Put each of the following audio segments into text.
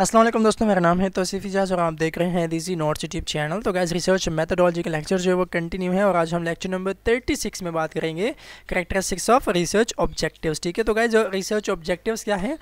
असलम दोस्तों, मेरा नाम है तोसीफ़ इजाज और आप देख रहे हैं दीजी नॉर्थ यूट्यूब चैनल तो गैस रिसर्च मेथडोलॉजी का लेक्चर जो है वो कंटिन्यू है और आज हम लेक्चर नंबर 36 में बात करेंगे करेक्टरिस्टिक्स ऑफ़ रिसर्च ऑब्जेक्टिव्स ठीक है? तो गैस रिसर्च ऑब्जेक्टिव्स क्या है?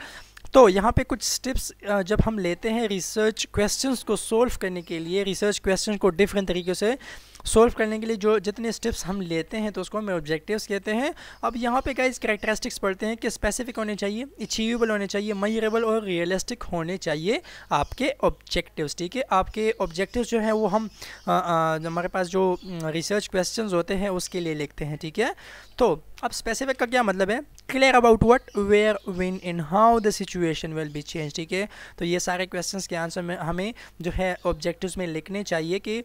तो यहाँ पे कुछ स्टेप्स जब हम लेते हैं रिसर्च क्वेश्चंस को सोल्व करने के लिए रिसर्च क्वेश्चन को डिफरेंट तरीके से सोल्व करने के लिए जो जितने स्टेप्स हम लेते हैं तो उसको हम ऑब्जेक्टिव्स कहते हैं। अब यहाँ पे गाइस कैरेक्टरिस्टिक्स पढ़ते हैं कि स्पेसिफिक होने चाहिए अचीवेबल होने चाहिए मयरेबल और रियलिस्टिक होने चाहिए आपके ऑब्जेक्टिव्स ठीक है? आपके ऑब्जेक्टिव्स जो हैं वो हम हमारे पास जो रिसर्च क्वेश्चन होते हैं, उसके लिए लिखते हैं, ठीक है? तो अब स्पेसिफिक का क्या मतलब है? Clear about what where when in how the situation will be change ठीक है? तो ये सारे क्वेश्चंस के आंसर में हमें जो है ऑब्जेक्टिव्स में लिखने चाहिए कि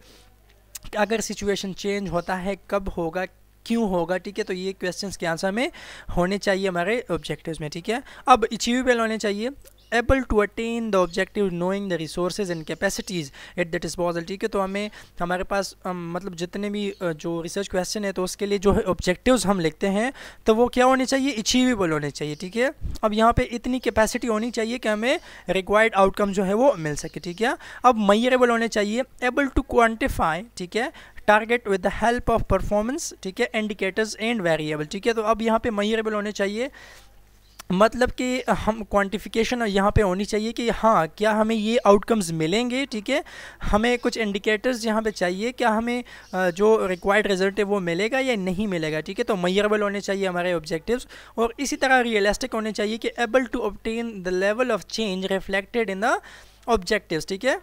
अगर सिचुएशन चेंज होता है, कब होगा, क्यों होगा, ठीक है? तो ये क्वेश्चंस के आंसर में होने चाहिए हमारे ऑब्जेक्टिव्स में, ठीक है? अब अचीवेबल होने चाहिए। Able to attain the objective knowing the resources and capacities at the disposal ठीक है? तो हमें, हमारे पास मतलब जितने भी जो रिसर्च क्वेश्चन है तो उसके लिए जो ऑब्जेक्टिव्स हम लिखते हैं तो वो क्या होने चाहिए? अचीवेबल होने चाहिए, ठीक है? अब यहाँ पे इतनी कैपेसिटी होनी चाहिए कि हमें रिक्वायर्ड आउटकम जो है वो मिल सके, ठीक है? अब मयरेबल होने चाहिए एबल टू क्वान्टिफाई ठीक है? Target with the help of performance ठीक है? इंडिकेटर्स एंड वेरिएबल ठीक है? तो अब यहाँ पे मयरेबल होने चाहिए मतलब कि हम क्वांटिफिकेशन यहाँ पे होनी चाहिए कि हाँ क्या हमें ये आउटकम्स मिलेंगे, ठीक है? हमें कुछ इंडिकेटर्स यहाँ पे चाहिए, क्या हमें जो रिक्वायर्ड रिज़ल्ट है वो मिलेगा या नहीं मिलेगा, ठीक है? तो मयरबल होने चाहिए हमारे ऑब्जेक्टिव्स और इसी तरह रियलिस्टिक होने चाहिए कि able to obtain the level of change reflected in the objectives ठीक है?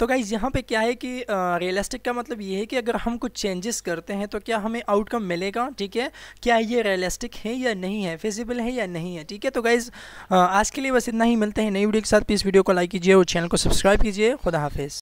तो गाइज़ यहाँ पे क्या है कि रियलिस्टिक का मतलब ये है कि अगर हम कुछ चेंजेस करते हैं तो क्या हमें आउटकम मिलेगा? ठीक है? क्या ये रियलिस्टिक है या नहीं है? फिजिबल है या नहीं है? ठीक है? तो गाइज़ आज के लिए बस इतना ही। मिलते हैं नई वीडियो के साथ। प्लीज़ वीडियो को लाइक कीजिए और चैनल को सब्सक्राइब कीजिए। खुदा हाफिज़।